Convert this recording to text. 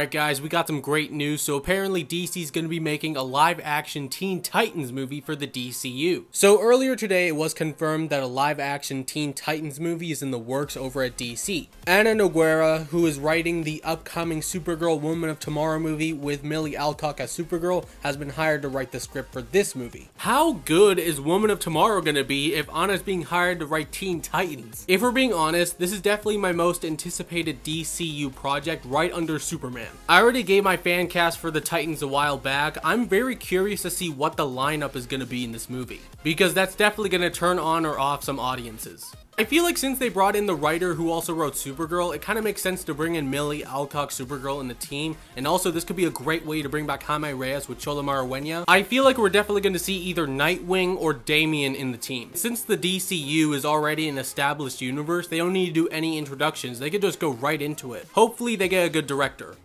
Alright guys, we got some great news. So apparently DC is going to be making a live action Teen Titans movie for the DCU. So earlier today it was confirmed that a live action Teen Titans movie is in the works over at DC. Ana Nogueira, who is writing the upcoming Supergirl Woman of Tomorrow movie with Millie Alcock as Supergirl, has been hired to write the script for this movie. How good is Woman of Tomorrow going to be if Ana's being hired to write Teen Titans? If we're being honest, this is definitely my most anticipated DCU project right under Superman. I already gave my fan cast for the Titans a while back. I'm very curious to see what the lineup is going to be in this movie because that's definitely going to turn on or off some audiences. I feel like since they brought in the writer who also wrote Supergirl, it kind of makes sense to bring in Millie Alcock Supergirl in the team, and also this could be a great way to bring back Jaime Reyes with Xolo Maridueña. I feel like we're definitely going to see either Nightwing or Damian in the team. Since the DCU is already an established universe, they don't need to do any introductions, they could just go right into it. Hopefully they get a good director.